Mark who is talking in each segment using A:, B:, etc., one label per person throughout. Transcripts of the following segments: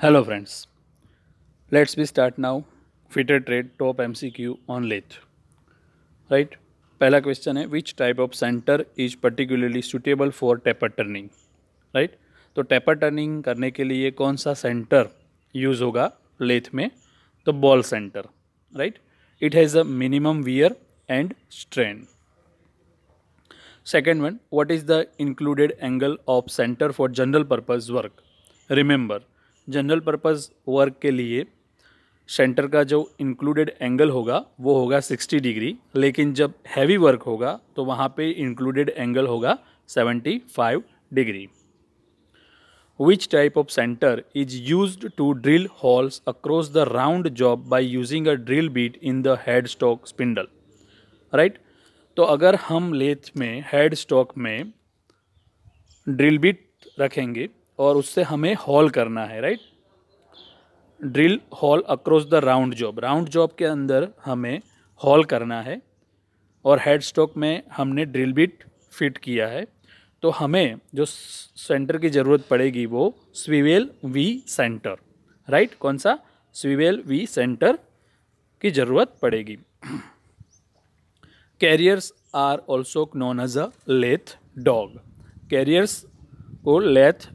A: Hello friends, let's be start now. Fitter trade top MCQ on lathe. Right? पहला question है which type of centre is particularly suitable for taper turning right तो taper turning करने के लिए कौन सा centre use होगा lathe में? तो ball centre right it has a minimum wear and strain second one what is the included angle of centre for general purpose work remember general purpose work के लिए सेंटर का जो included angle होगा, वो होगा 60 degree. लेकिन जब heavy work होगा तो वहाँ पे इंक्लूडेड एंगल होगा 75 degree. Which type of centre is use to drill holes across the round job by using a drill bit in the head stock spindle right तो अगर हम लेथ में हेड स्टॉक में ड्रिल बीट रखेंगे और उससे हमें हॉल करना है right drill hole across the round job round job के अंदर हमें हॉल करना है और हेड स्टॉक में हमने ड्रिल बिट फिट किया है। तो हमें जो सेंटर की ज़रूरत पड़ेगी वो स्वीवेल वी सेंटर राइट कौन सा? स्वीवेल वी सेंटर की ज़रूरत पड़ेगी। Carriers are also known as a lathe dog carriers को लेथ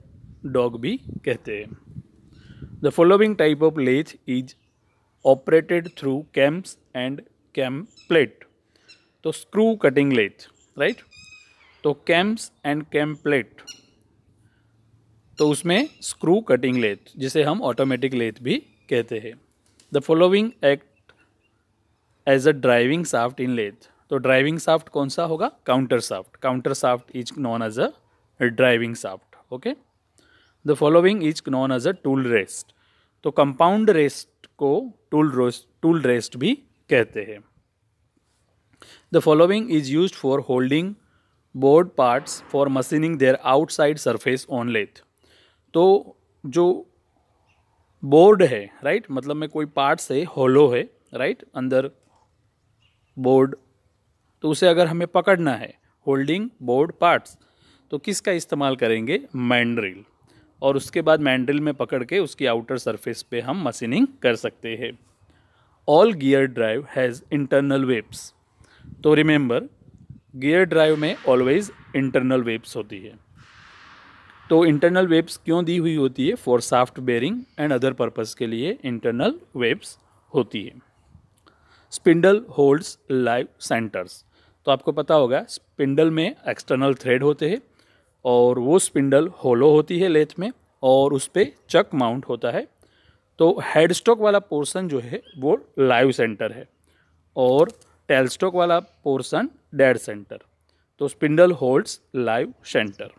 A: डॉग भी कहते हैं। The following type of lathe is operated through cams and cam plate तो स्क्रू कटिंग लेथ राइट तो कैम्प्स एंड कैम प्लेट तो उसमें screw cutting lathe जिसे हम ऑटोमेटिक लेथ भी कहते हैं। The following act as a driving shaft in lathe तो ड्राइविंग साफ्ट कौन सा होगा? Counter shaft counter shaft is known as a driving shaft okay the following is known as a tool rest तो compound rest को tool rest tool rest भी कहते हैं। The following is use for holding bored parts for machining their outside surface on lathe तो जो board है right? मतलब में कोई पार्ट्स है होलो है राइट? अंदर बोर्ड तो उसे अगर हमें पकड़ना है होल्डिंग बोर्ड पार्ट्स तो किसका इस्तेमाल करेंगे? मैंड्रिल और उसके बाद मैंडल में पकड़ के उसकी आउटर सरफेस पे हम मशीनिंग कर सकते हैं। All gear drive has internal webs तो रिमेंबर गियर ड्राइव में ऑलवेज इंटरनल वेब्स होती है। तो इंटरनल वेब्स क्यों दी हुई होती है? For soft bearing and other purpose के लिए इंटरनल वेब्स होती है। स्पिंडल होल्ड्स लाइव सेंटर्स तो आपको पता होगा स्पिंडल में एक्सटर्नल थ्रेड होते हैं। और वो स्पिंडल होलो होती है लेथ में और उस पर चक माउंट होता है। तो हेड स्टॉक वाला पोर्शन जो है, वो लाइव सेंटर है और टेल स्टॉक वाला पोर्शन डेड सेंटर तो स्पिंडल होल्ड्स लाइव सेंटर